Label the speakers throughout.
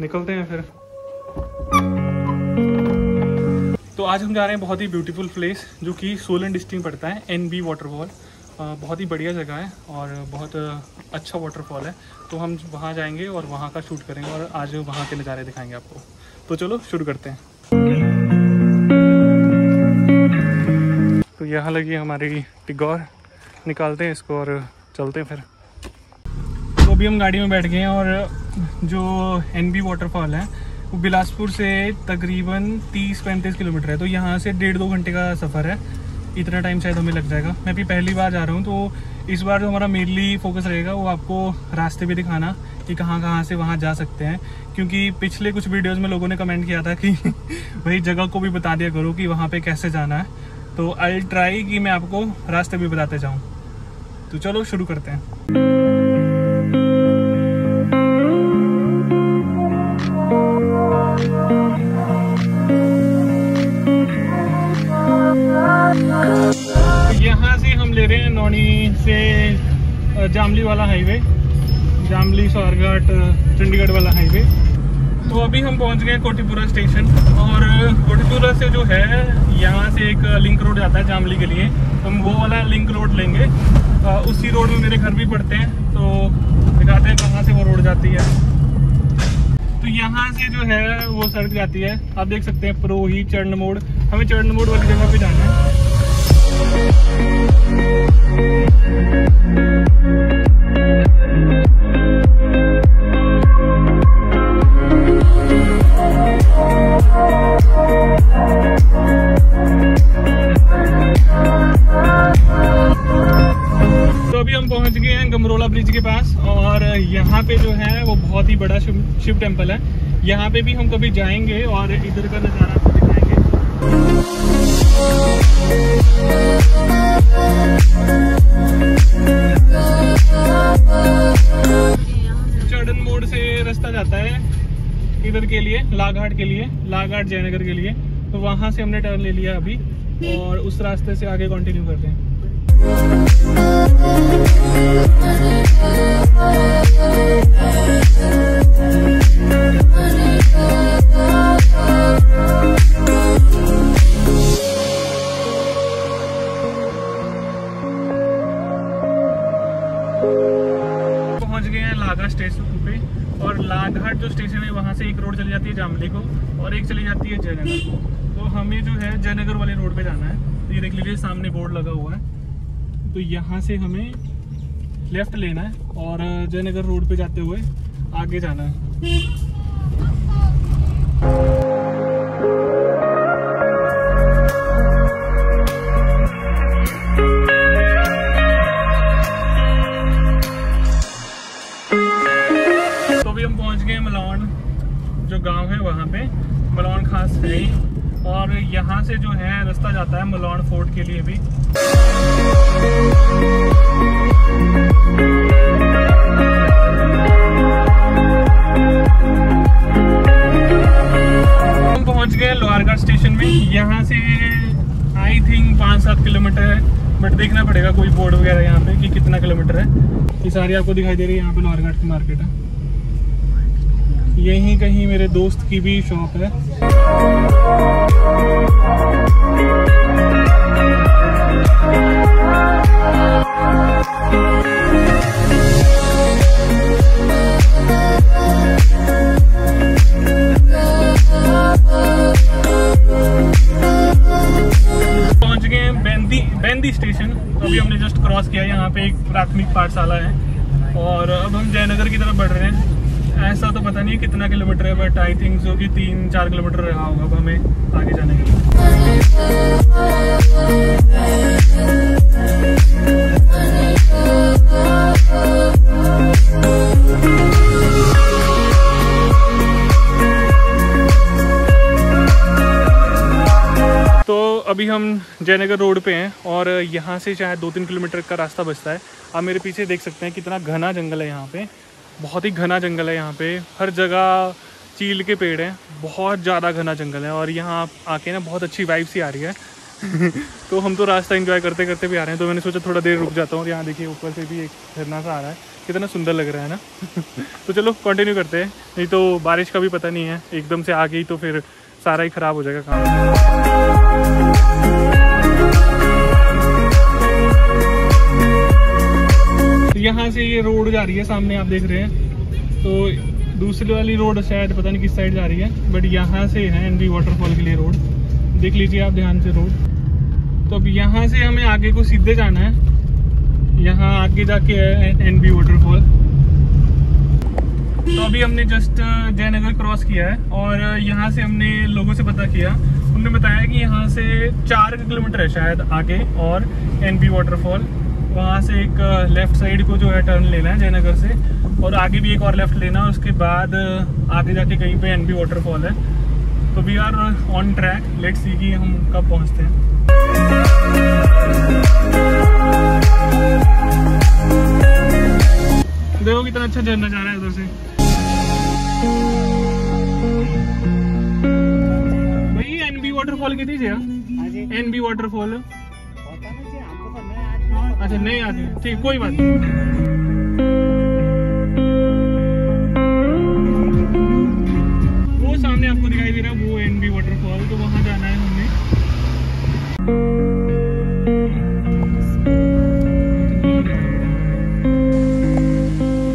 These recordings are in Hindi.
Speaker 1: निकलते हैं फिर। तो आज हम जा रहे हैं बहुत ही ब्यूटीफुल प्लेस जो कि सोलन डिस्ट्रिक्ट पड़ता है एन बी वाटरफॉल बहुत ही बढ़िया जगह है और बहुत अच्छा वाटरफॉल है। तो हम वहाँ जाएँगे और वहाँ का शूट करेंगे और आज वहाँ के नज़ारे दिखाएँगे आपको। तो चलो, शुरू करते हैं। तो यहाँ लगी हमारी टिगौर। निकालते हैं इसको और चलते हैं फिर। अभी हम गाड़ी में बैठ गए हैं और जो एन बी वाटरफॉल है, वो बिलासपुर से तकरीबन 30-35 किलोमीटर है। तो यहाँ से डेढ़ दो घंटे का सफ़र है। इतना टाइम शायद हमें लग जाएगा। मैं भी पहली बार जा रहा हूँ तो इस बार जो हमारा मेनली फोकस रहेगा, वो आपको रास्ते भी दिखाना कि कहाँ कहाँ से वहाँ जा सकते हैं। क्योंकि पिछले कुछ वीडियोज़ में लोगों ने कमेंट किया था कि वही जगह को भी बता दिया करो कि वहाँ पर कैसे जाना है। तो आई ट्राई कि मैं आपको रास्ते भी बताते जाऊँ। तो चलो शुरू करते हैं। नौनी से जामली वाला हाईवे, जामली, स्वारघाट चंडीगढ़ वाला हाईवे। तो अभी हम पहुँच गए कोटीपुरा स्टेशन और कोटीपुरा से जो है, यहाँ से एक लिंक रोड जाता है जामली के लिए। हम वो वाला लिंक रोड लेंगे। उसी रोड में मेरे घर भी पड़ते हैं तो दिखाते हैं कहाँ से वो रोड जाती है। तो यहाँ से जो है, वो सड़क जाती है। आप देख सकते हैं, प्रोही चरण मोड़ हमें चरण मोड़ वाली जगह पे जाना है। तो पहुँच गए हैं गमरोला ब्रिज के पास और यहाँ पे जो है वो बहुत ही बड़ा शिव, शिव टेंपल है। यहाँ पे भी हम कभी जाएँगे और इधर का नज़ारा आपको दिखाएँगे। से रास्ता जाता है इधर के लिए लाघाट के लिए लाघाट जयनगर के लिए। तो वहाँ से हमने टर्न ले लिया अभी और उस रास्ते से आगे कंटिन्यू करते हैं। लागा स्टेशन पे और लाघाट जो स्टेशन है, वहाँ से एक रोड चली जाती है जामली को और एक चली जाती है जयनगर को। तो हमें जो है जयनगर वाले रोड पे जाना है। तो ये देख लीजिए, सामने बोर्ड लगा हुआ है। तो यहाँ से हमें लेफ़्ट लेना है और जयनगर रोड पे जाते हुए आगे जाना है। मलौन खास है और यहाँ से जो है, रास्ता जाता है मलौन फोर्ट के लिए भी। हम पहुँच गए लोहारगढ़ स्टेशन में। यहाँ से आई थिंक पाँच सात किलोमीटर है। बट देखना पड़ेगा कोई बोर्ड वगैरह यहाँ पे कि कितना किलोमीटर है। ये सारी आपको दिखाई दे रही है यहाँ पे लोहारगढ़ की मार्केट है। यहीं कहीं मेरे दोस्त की भी शॉप है। बेंदी स्टेशन। अभी हमने जस्ट क्रॉस किया, यहाँ पे एक प्राथमिक पाठशाला है। और अब हम जयनगर की तरफ़ बढ़ रहे हैं। ऐसा तो पता नहीं कितना किलोमीटर है बट आई थिंक जो कि तीन चार किलोमीटर रहा होगा अब हमें आगे जाने के लिए। तो अभी हम जयनगर रोड पे हैं और यहाँ से शायद दो तीन किलोमीटर का रास्ता बचता है। आप मेरे पीछे देख सकते हैं कितना घना जंगल है यहाँ पे। बहुत ही घना जंगल है यहाँ पे। हर जगह चील के पेड़ हैं। बहुत ज़्यादा घना जंगल है और यहाँ आके ना बहुत अच्छी वाइब सी आ रही है। तो हम तो रास्ता एंजॉय करते करते भी आ रहे हैं। तो मैंने सोचा थोड़ा देर रुक जाता हूँ यहाँ देखिए ऊपर से भी एक झरना सा आ रहा है। कितना सुंदर लग रहा है ना? तो चलो कंटिन्यू करते हैं। नहीं तो बारिश का भी पता नहीं है। एकदम से आ गई तो फिर सारा ही ख़राब हो जाएगा। काम यहाँ से ये रोड जा रही है, सामने आप देख रहे हैं। तो दूसरी वाली रोड शायद पता नहीं किस साइड जा रही है बट यहाँ से है एनबी वाटरफॉल के लिए रोड। देख लीजिए आप ध्यान से रोड। तो अब यहाँ से हमें आगे को सीधे जाना है। यहाँ आगे जाके है एन वाटरफॉल तो अभी हमने जस्ट जयनगर क्रॉस किया है, और यहाँ से हमने लोगों से पता किया। उन्होंने बताया कि यहाँ से चार किलोमीटर है शायद आगे, और एन बी वाटरफॉल वहाँ से एक लेफ़्ट साइड को जो है टर्न लेना है जयनगर से और आगे भी एक और लेफ़्ट लेना है उसके बाद आगे जाके कहीं पे एन बी वाटरफॉल है। तो we are on track let's see कि हम कब पहुँचते हैं। देखो कितना अच्छा झरना जा रहा है उधर से। भाई एनबी वाटरफॉल कितनी से एनबी वाटरफॉल अच्छा नहीं आती ठीक, कोई बात नहीं। सामने आपको दिखाई दे रहा है, वो एन बी वाटरफॉल तो वहाँ जाना है हमें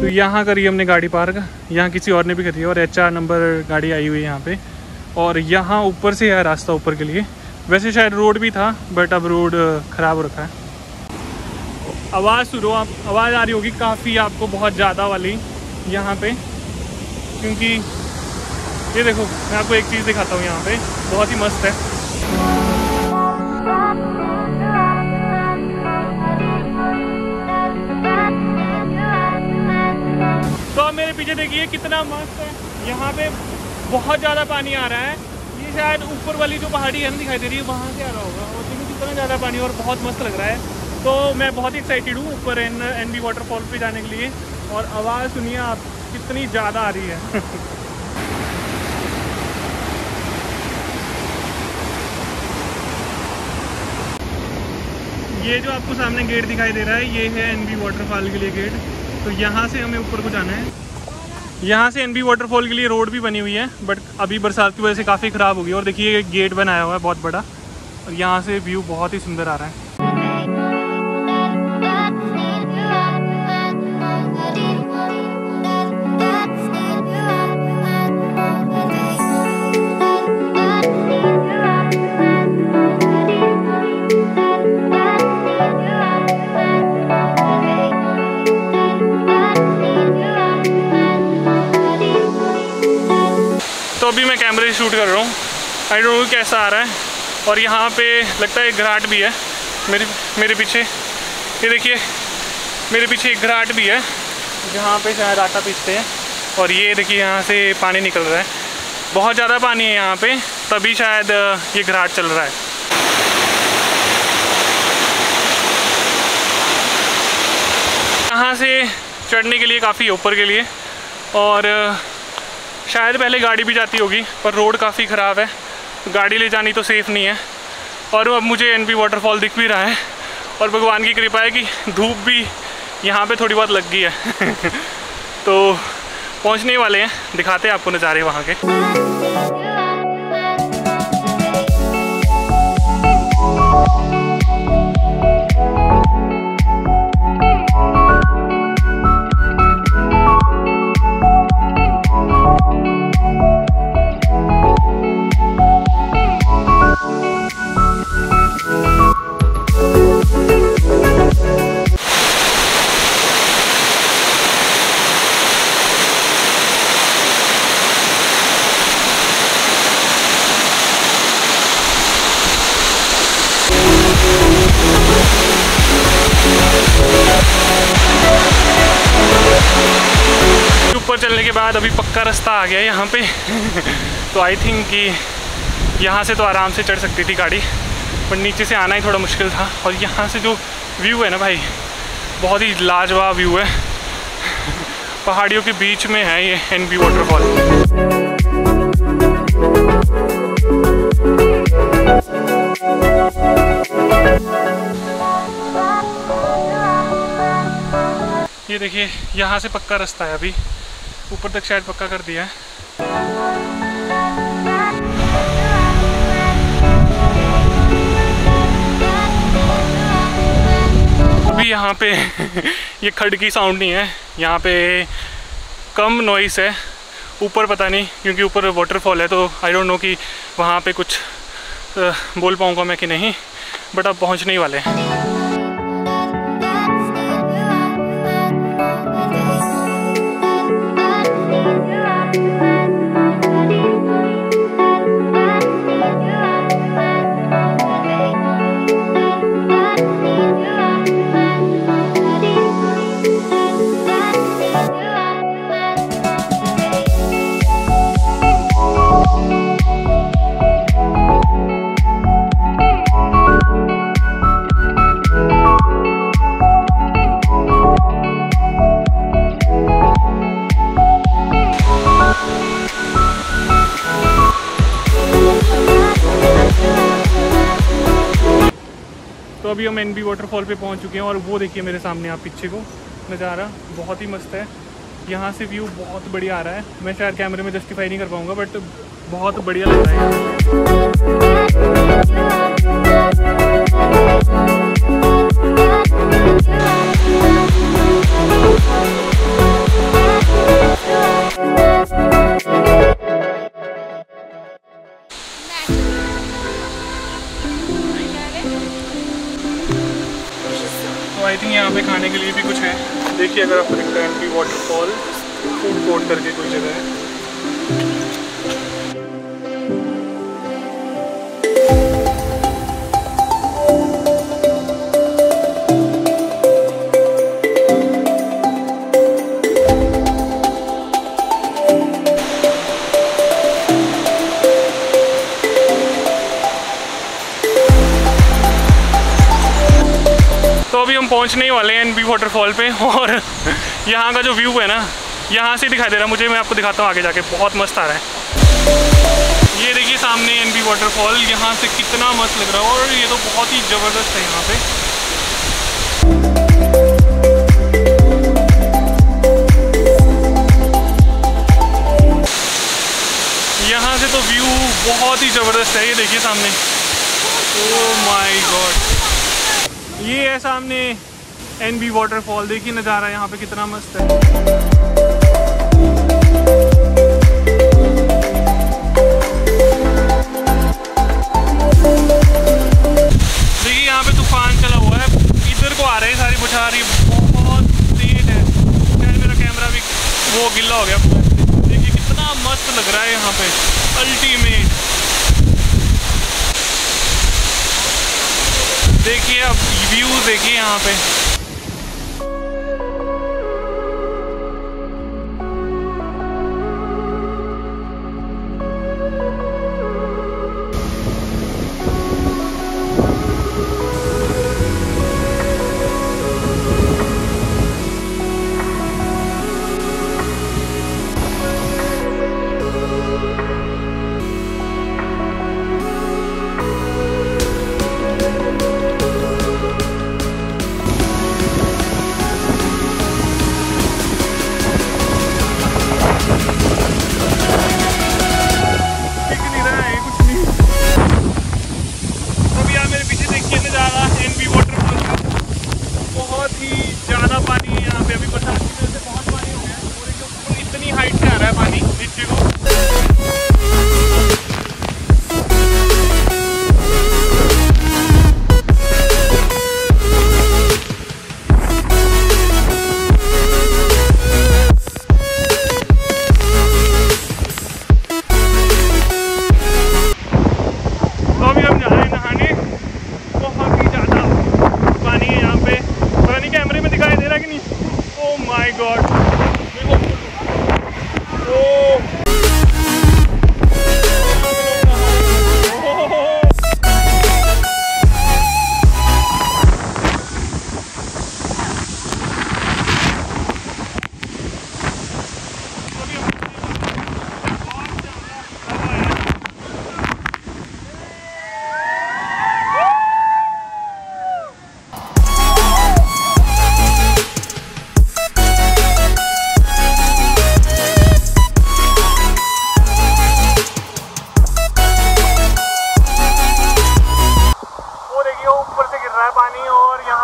Speaker 1: तो यहाँ करी हमने गाड़ी पार्क, यहाँ किसी और ने भी करी है, और एच आर नंबर गाड़ी आई हुई है यहाँ पे। और यहाँ ऊपर से है रास्ता ऊपर के लिए। वैसे शायद रोड भी था बट अब रोड ख़राब हो रखा है। आवाज़ सुनो, आप आवाज़ आ रही होगी काफ़ी आपको बहुत ज़्यादा वाली यहाँ पे, क्योंकि ये देखो, मैं आपको एक चीज़ दिखाता हूँ यहाँ पे, बहुत ही मस्त है। तो आप मेरे पीछे देखिए, कितना मस्त है। यहाँ पे बहुत ज़्यादा पानी आ रहा है। ये शायद ऊपर वाली जो पहाड़ी है ना दिखाई दे रही है, वहाँ से आ रहा होगा। और देखिए कितना ज़्यादा पानी और बहुत मस्त लग रहा है। तो मैं बहुत ही एक्साइटेड हूँ ऊपर एन एन बी वाटरफॉल पे जाने के लिए। और आवाज़ सुनिए आप, कितनी ज़्यादा आ रही है। ये जो आपको सामने गेट दिखाई दे रहा है, ये है एन बी वाटरफॉल के लिए गेट तो यहाँ से हमें ऊपर को जाना है। यहाँ से एन बी वाटरफॉल के लिए रोड भी बनी हुई है बट अभी बरसात की वजह से काफ़ी ख़राब हो गई और देखिए गेट बनाया हुआ है, बहुत बड़ा। और यहाँ से व्यू बहुत ही सुंदर आ रहा है। कैमरे से शूट कर रहा हूँ। आई डोंट नो कैसा आ रहा है। और यहाँ पे लगता है एक घराट भी है। मेरे मेरे पीछे। ये देखिए, मेरे पीछे एक घराट भी है, जहाँ पे शायद आटा पीसते हैं। और ये देखिए, यहाँ से पानी निकल रहा है। बहुत ज़्यादा पानी है यहाँ पे, तभी शायद ये घराट चल रहा है। यहाँ से चढ़ने के लिए काफ़ी ऊपर के लिए। और शायद पहले गाड़ी भी जाती होगी, पर रोड काफ़ी ख़राब है। गाड़ी ले जानी तो सेफ़ नहीं है। और अब मुझे एन पी वाटरफॉल दिख भी रहा है। और भगवान की कृपा है कि धूप भी यहाँ पे थोड़ी बहुत लग गई है। तो पहुँचने वाले हैं। दिखाते हैं आपको नज़ारे वहाँ के। बाद अभी पक्का रास्ता आ गया यहाँ पे। तो आई थिंक कि यहाँ से तो आराम से चढ़ सकती थी गाड़ी, पर नीचे से आना ही थोड़ा मुश्किल था। और यहाँ से जो व्यू है ना भाई, बहुत ही लाजवाब व्यू है। पहाड़ियों के बीच में है ये एन बी वाटरफॉल ये देखिए, यहाँ से पक्का रास्ता है अभी। ऊपर तक शायद पक्का कर दिया है। अभी यहाँ पे ये खड़ की साउंड नहीं है। यहाँ पे कम नॉइस है। ऊपर पता नहीं, क्योंकि ऊपर वाटरफॉल है तो आई डोंट नो कि वहाँ पे कुछ बोल पाऊँगा मैं कि नहीं बट अब पहुँचने ही वाले हैं। पे पहुँच चुके हैं और वो देखिए मेरे सामने आप पीछे को नज़ारा बहुत ही मस्त है। यहाँ से व्यू बहुत बढ़िया आ रहा है। मैं शायद कैमरे में जस्टिफाई नहीं कर पाऊँगा बट बहुत बढ़िया लग रहा है। खाने के लिए भी कुछ है। देखिए अगर आपको दिखता है एन वाटरफॉल फ़ूड कोर्ट करके कोई जगह है। तो पहुँचने वाले वाटरफॉल पे, और यहाँ का जो व्यू है ना, यहाँ से दिखाई दे रहा है। मुझे, मैं आपको दिखाता हूँ आगे जाके। बहुत मस्त आ रहा है। ये देखिए सामने एन बी वाटरफॉल यहाँ से कितना मस्त लग रहा है। और ये तो बहुत ही ज़बरदस्त है यहाँ पे। यहाँ से तो व्यू बहुत ही ज़बरदस्त है। ये देखिए सामने। ओ माय गॉड ये है सामने एन बी वाटरफॉल देखिए नज़ारा यहाँ पे कितना मस्त है। वो गिल्ला हो गया। देखिए कितना मस्त लग रहा है यहाँ पे। अल्टीमेट देखिए अब व्यू देखिए यहाँ पे। नहीं ओ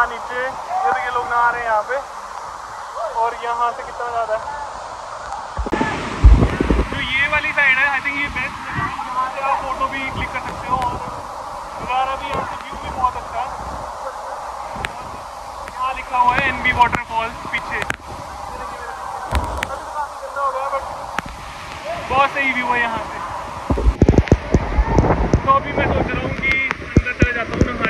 Speaker 1: यहाँ नीचे ये देखिए लोग नहा रहे हैं यहाँ पे। और यहाँ से कितना ज़्यादा है? जो ये वाली साइड है आई थिंक ये बेस्ट यहाँ से आप फ़ोटो भी क्लिक कर सकते हो और नज़ारा भी यहाँ से व्यू भी बहुत अच्छा है। यहाँ लिखा हुआ है एन बी वाटरफॉल पीछे। बहुत सही व्यू है यहाँ से। तो अभी मैं सोच रहा हूँ कि अंदर चले जाता हूँ नहाने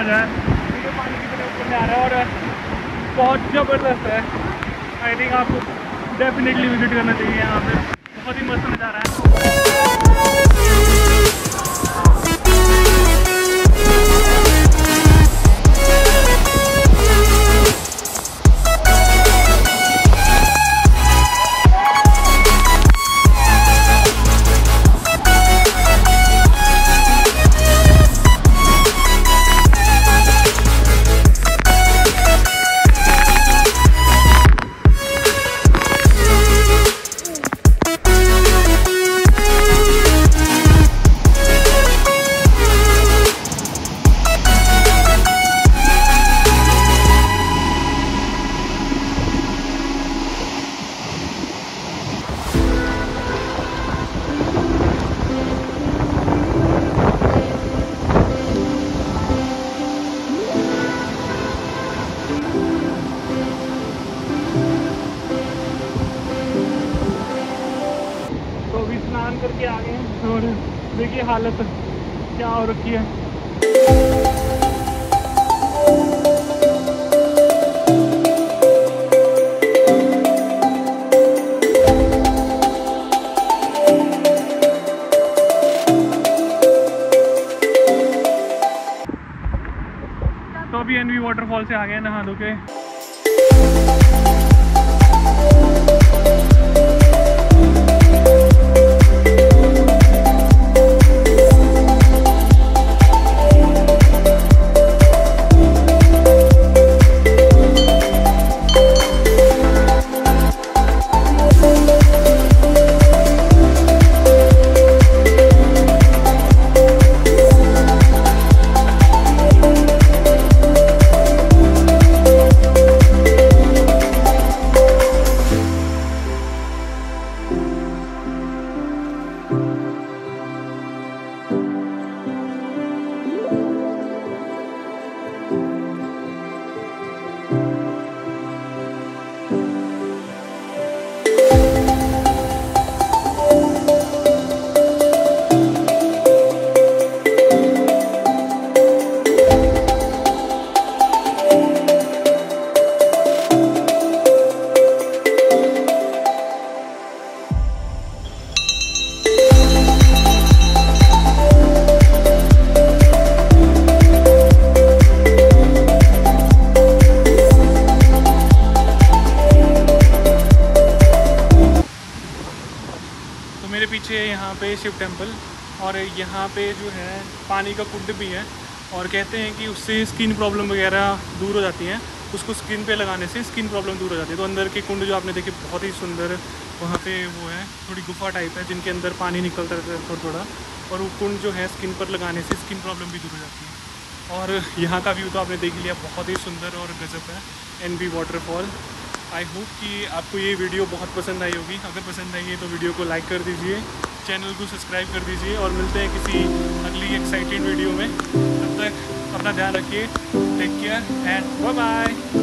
Speaker 1: मज़ा है। पानी कितने ऊपर आ रहा है और बहुत ज़बरदस्त है। आई थिंक आपको डेफिनेटली विज़िट करना चाहिए यहाँ पे। बहुत ही मस्त नज़ारा है। और देखिए हालत, क्या हो रखी है। तो अभी एनवी वाटरफॉल से आ गए नहा धो के। का कुंड भी है और कहते हैं कि उससे स्किन प्रॉब्लम वगैरह दूर हो जाती हैं। उसको स्किन पे लगाने से स्किन प्रॉब्लम दूर हो जाती है। तो अंदर के कुंड जो आपने देखे, बहुत ही सुंदर वहाँ पे वो है, थोड़ी गुफा टाइप है, जिनके अंदर पानी निकलता रहता है थोड़ा थोड़ा और वो कुंड जो है स्किन पर लगाने से स्किन प्रॉब्लम भी दूर हो जाती है। और यहाँ का व्यू तो आपने देख लिया, बहुत ही सुंदर और गजब है N B waterfall I hope कि आपको ये वीडियो बहुत पसंद आई होगी। अगर पसंद आई है तो वीडियो को लाइक कर दीजिए चैनल को सब्सक्राइब कर दीजिए और मिलते हैं किसी अगली एक्साइटेड वीडियो में। तब तक अपना ध्यान रखिए take care and bye bye